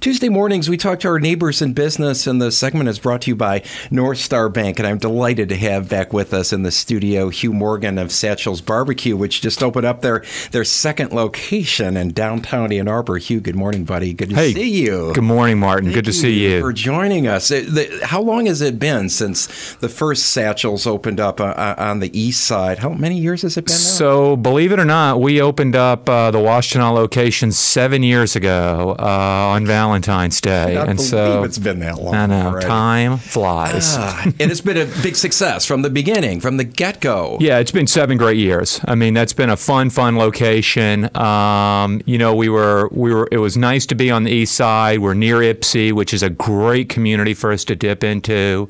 Tuesday mornings, we talk to our neighbors in business, and the segment is brought to you by Northstar Bank. And I'm delighted to have back with us in the studio Hugh Morgan of Satchel's Barbecue, which just opened up their, their second location in downtown Ann Arbor. Hugh, good morning, buddy. Good to hey, see you. Good morning, Martin. Thank good to see you. For joining us. The, how long has it been since the first Satchel's opened up uh, uh on the east side? How many years has it been now? So, believe it or not, we opened up uh, the Washtenaw location seven years ago uh, on Valentine's Valentine's Day, and so it's been that long. I know already. time flies, ah, and it's been a big success from the beginning, from the get go. Yeah, it's been seven great years. I mean, that's been a fun, fun location. Um, you know, we were we were. It was nice to be on the east side. We're near Ypsi, which is a great community for us to dip into.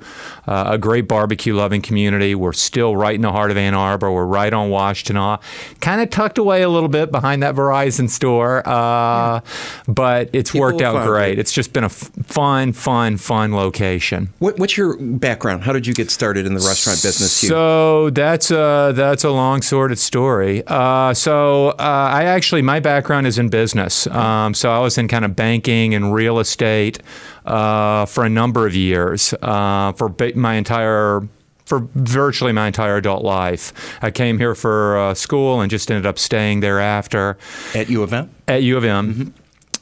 Uh, a great barbecue loving community. We're still right in the heart of Ann Arbor. We're right on Washtenaw, kind of tucked away a little bit behind that Verizon store, uh, yeah. but it's People worked out great. It's just been a fun, fun, fun location. What, what's your background? How did you get started in the restaurant business? So that's a that's a long sordid story. Uh, so uh, I actually my background is in business. Um, so I was in kind of banking and real estate uh, for a number of years uh, for my entire for virtually my entire adult life. I came here for uh, school and just ended up staying thereafter. At U of M? At U of M. Mm-hmm.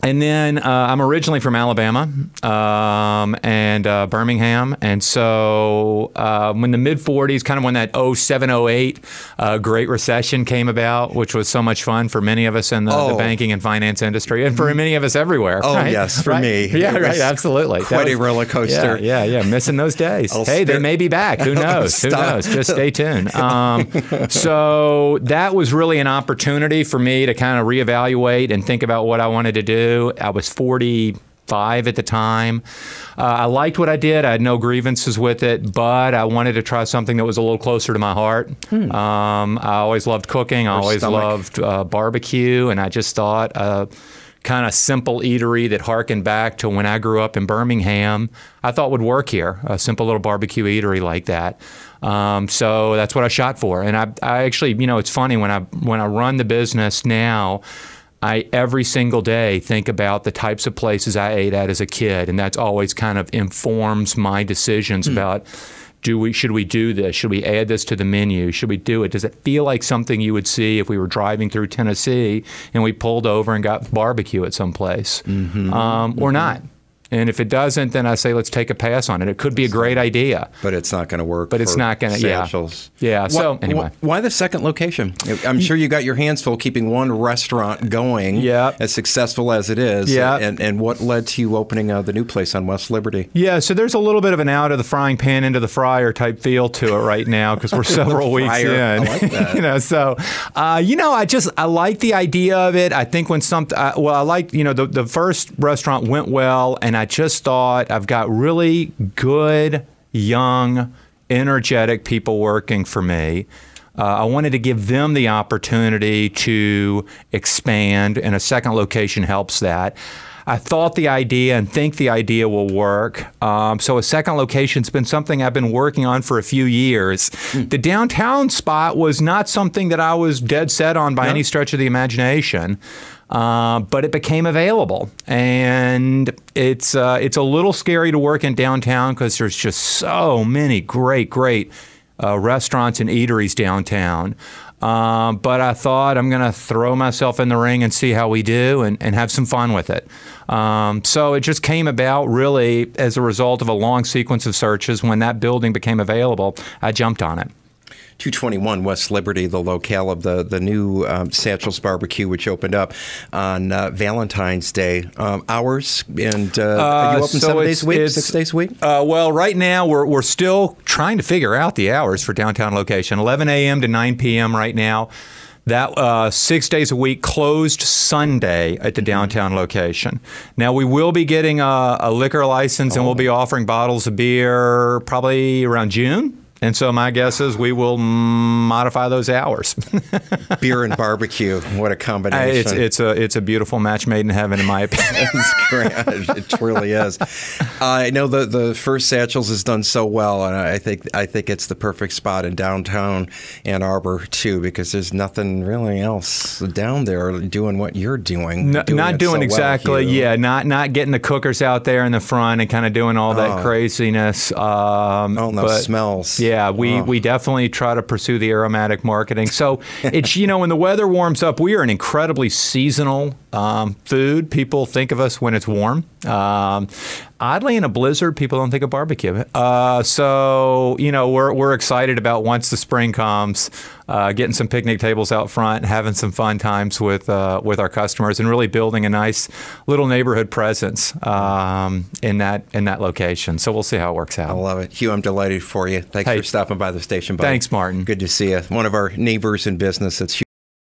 And then uh, I'm originally from Alabama um, and uh, Birmingham. And so uh, when the mid 40s, kind of when that 07, 08 uh, Great Recession came about, which was so much fun for many of us in the, oh. the banking and finance industry and for many of us everywhere. Oh, right? yes, for right? me. Yeah, right, absolutely. Quite was, a roller coaster. Yeah, yeah, yeah, missing those days. Hey, they may be back. Who knows? Who knows? Just stay tuned. Um, so that was really an opportunity for me to kind of reevaluate and think about what I wanted to do. I was 45 at the time. Uh, I liked what I did. I had no grievances with it, but I wanted to try something that was a little closer to my heart. Hmm. Um, I always loved cooking. I always stomach. loved uh, barbecue, and I just thought a kind of simple eatery that harkened back to when I grew up in Birmingham, I thought would work here. A simple little barbecue eatery like that. Um, so that's what I shot for. And I, I actually, you know, it's funny when I when I run the business now. I every single day think about the types of places I ate at as a kid, and that's always kind of informs my decisions mm. about do we should we do this? Should we add this to the menu? Should we do it? Does it feel like something you would see if we were driving through Tennessee and we pulled over and got barbecue at some place, mm-hmm. um, or mm-hmm. not? And if it doesn't, then I say let's take a pass on it. It could be a great idea, but it's not going to work. But it's not going to. Yeah. Yeah. So why, anyway, why the second location? I'm sure you got your hands full keeping one restaurant going. Yeah. As successful as it is. Yeah. And and what led to you opening uh, the new place on West Liberty? Yeah. So there's a little bit of an out of the frying pan into the fryer type feel to it right now because we're several weeks in. I like that. you know. So, uh, you know, I just I like the idea of it. I think when some uh, well, I like you know the the first restaurant went well, and I just thought I've got really good, young, energetic people working for me. Uh, I wanted to give them the opportunity to expand, and a second location helps that. I thought the idea and think the idea will work. Um, so a second location's been something I've been working on for a few years. Mm. The downtown spot was not something that I was dead set on by any stretch of the imagination. Uh, but it became available, and it's uh, it's a little scary to work in downtown because there's just so many great, great uh, restaurants and eateries downtown. Um, but I thought I'm going to throw myself in the ring and see how we do and, and have some fun with it. Um, so it just came about really as a result of a long sequence of searches. When that building became available, I jumped on it. 221 West Liberty, the locale of the the new um, Satchel's Barbecue, which opened up on uh, Valentine's Day. Um, hours and uh, uh, are you open so seven days a week, six days a week? Uh, well, right now we're we're still trying to figure out the hours for downtown location. 11 a.m. to 9 p.m. right now. That uh, six days a week, closed Sunday at the downtown location. Now we will be getting a, a liquor license, oh. and we'll be offering bottles of beer probably around June And so my guess is we will modify those hours. Beer and barbecue, what a combination! it's it's a it's a beautiful match made in heaven, in my opinion. It truly is. I know the the first Satchels has done so well, and I think I think it's the perfect spot in downtown Ann Arbor too, because there's nothing really else down there doing what you're doing. No, doing not doing so exactly, Hugh. yeah, not not getting the cookers out there in the front and kind of doing all that Oh. craziness. Um, Oh, and those but- smells. Yeah, we, Oh. we definitely try to pursue the aromatic marketing. So it's you know when the weather warms up, we are an incredibly seasonal um, food. People think of us when it's warm. Um, oddly, in a blizzard, people don't think of barbecue. Uh, so you know we're we're excited about once the spring comes, uh, getting some picnic tables out front, having some fun times with uh, with our customers, and really building a nice little neighborhood presence um, in that in that location. So we'll see how it works out. I love it. Hugh, I'm delighted for you. Thanks Hey. for stopping by the station. buddy. Thanks, Martin. Good to see you. One of our neighbors in business. that's Hugh